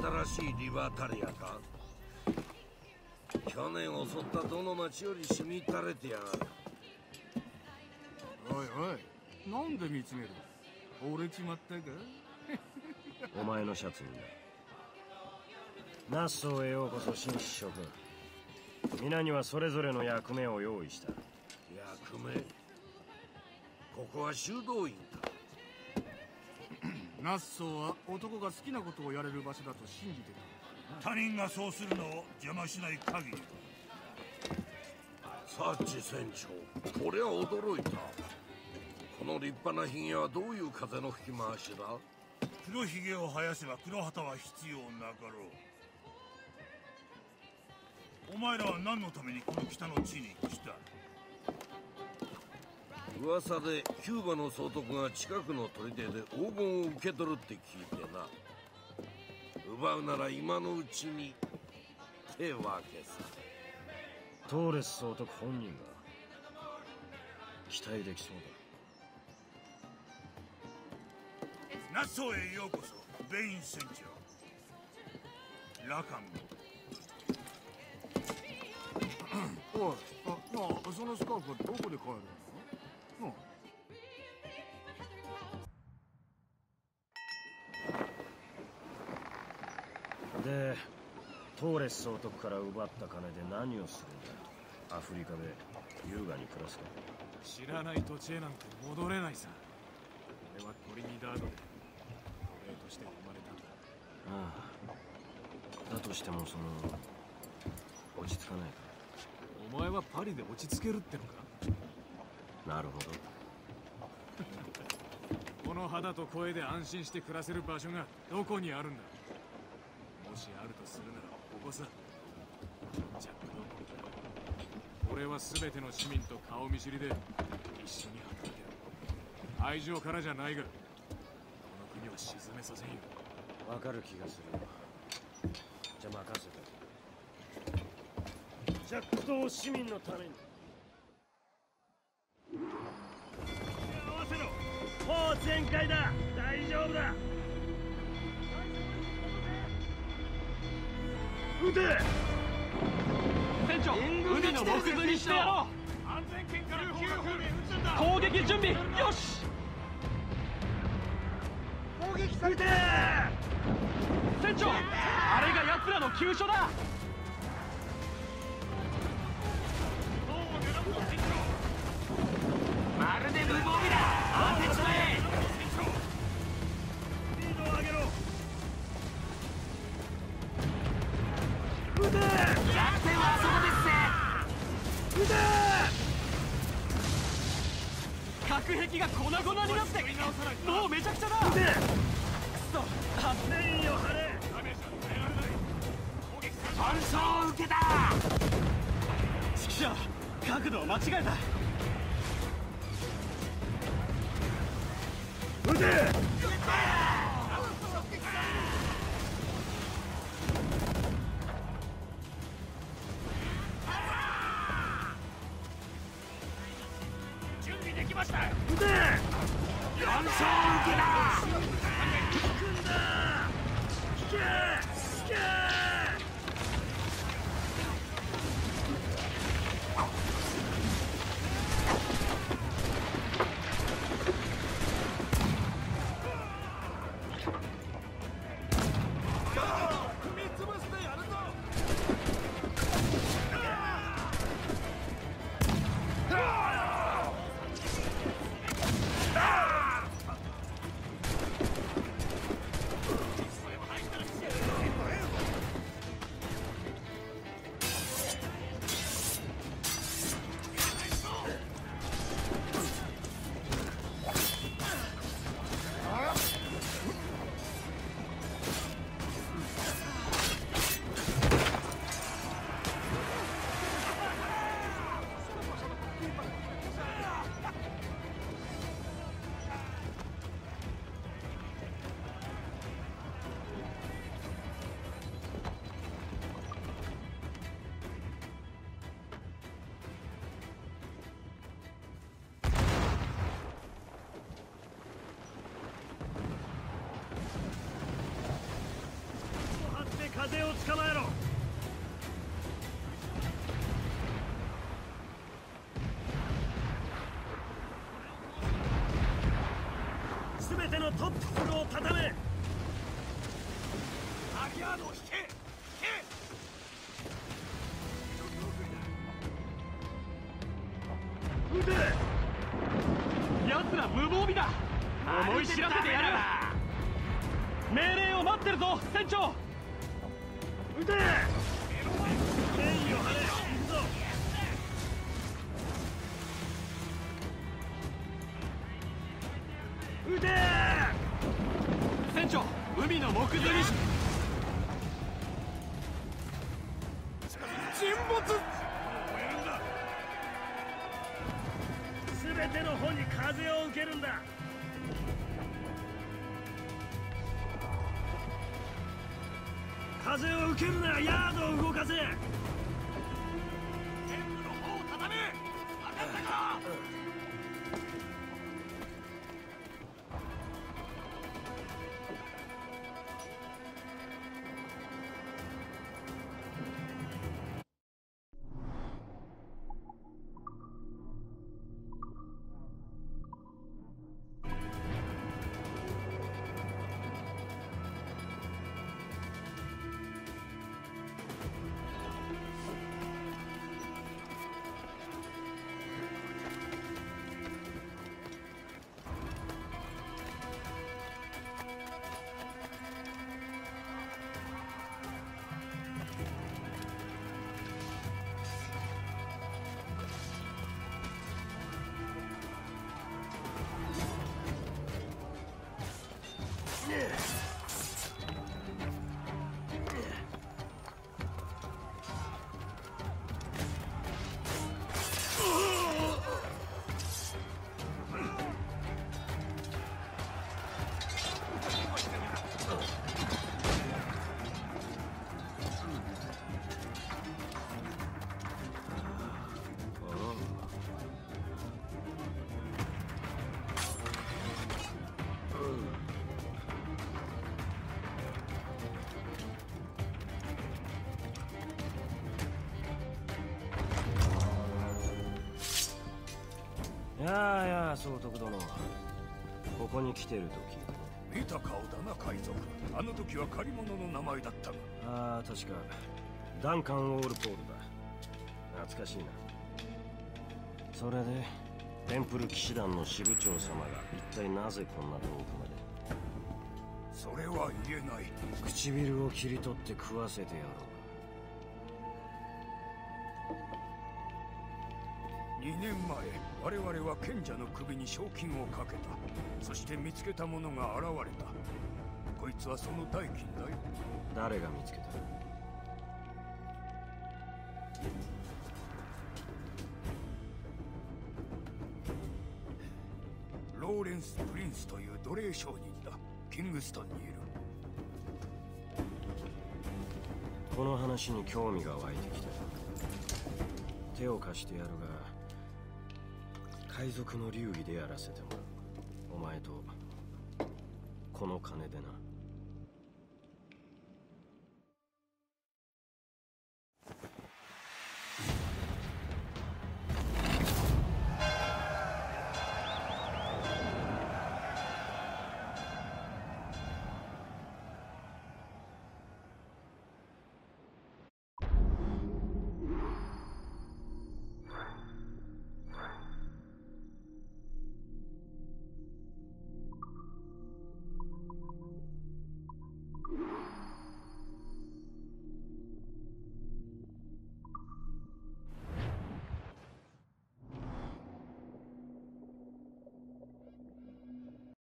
新しいリバータリアか去年襲ったどの町より染み垂れてやがるおいおい。なんで見つめる？折れちまったかお前のシャツにな。ナッソへようこそ紳士諸君皆にはそれぞれの役目を用意した。役目？ここは修道院か。ナッソーは男が好きなことをやれる場所だと信じて他人がそうするのを邪魔しない限りサッチ船長これは驚いた。この立派なヒゲはどういう風の吹き回しだ？黒ひげを生やせば黒旗は必要なかろう。お前らは何のためにこの北の地に来た？噂でキューバの総督が近くの砦で黄金を受け取るって聞いてな。奪うなら今のうちにってわけさ。トーレス総督本人が期待できそうナッソーへようこそベイン船長。ラカンおいあなあそのスカーフはどこで買えるの？でトーレス総督から奪った金で何をするんだ？アフリカで優雅に暮らすか？知らない土地へなんて戻れないさ。俺はトリニダードで奴隷として生まれたんだ。ああ。だとしてもその落ち着かないか？お前はパリで落ち着けるってのか？なるほど。この肌と声で安心して暮らせる場所がどこにあるんだもしあるとするならここさジャックド俺は全ての市民と顔見知りで一緒に働ける。愛情からじゃないがこの国は沈めさせんよ。わかる気がする。よじゃあ任せたジャックと市民のために。合わせろ。もう全開だ。大丈夫だ撃て。船長海の木図にしてやろう。安全圏から9方面撃つんだ攻撃準備よし。攻撃されて。船長あれが奴らの急所だ。まるで無防備だ。当てちまえもうめちゃくちゃだ。撃てくそ戦意を張れ反射を受けた指揮者角度を間違えた撃て準備できました。撃て I'm so glad. 風を捕まえろ。全てのトップクルーを固め。アリアーノを引け。引撃て。奴ら無防備だ。思い知らせてやる。命令を待ってるぞ船長撃て剣意を張れ行くぞ撃ての目釣りし沈没全ての方に風を受けるんだ。風を受けるならヤードを動かせ。全部の方を畳め。分かったか。や。あやあ総督殿ここに来てると聞いた見た顔だな海賊あの時は借り物の名前だった。がああ確か。ダンカン・オールポールだ。懐かしいな。それでテンプル騎士団の支部長様が一体なぜこんな遠くまで。それは言えない。唇を切り取って食わせてやろう。2年前我々は賢者の首に賞金をかけた。そして見つけた者が現れた。こいつはその代金だよ。う誰が見つけた？ローレンス・プリンスという奴隷商人だ。キングストンにいる。この話に興味が湧いてきた。手を貸してやるが海賊の流儀でやらせてもらう。お前とこの金でな。